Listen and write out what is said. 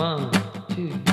One, two.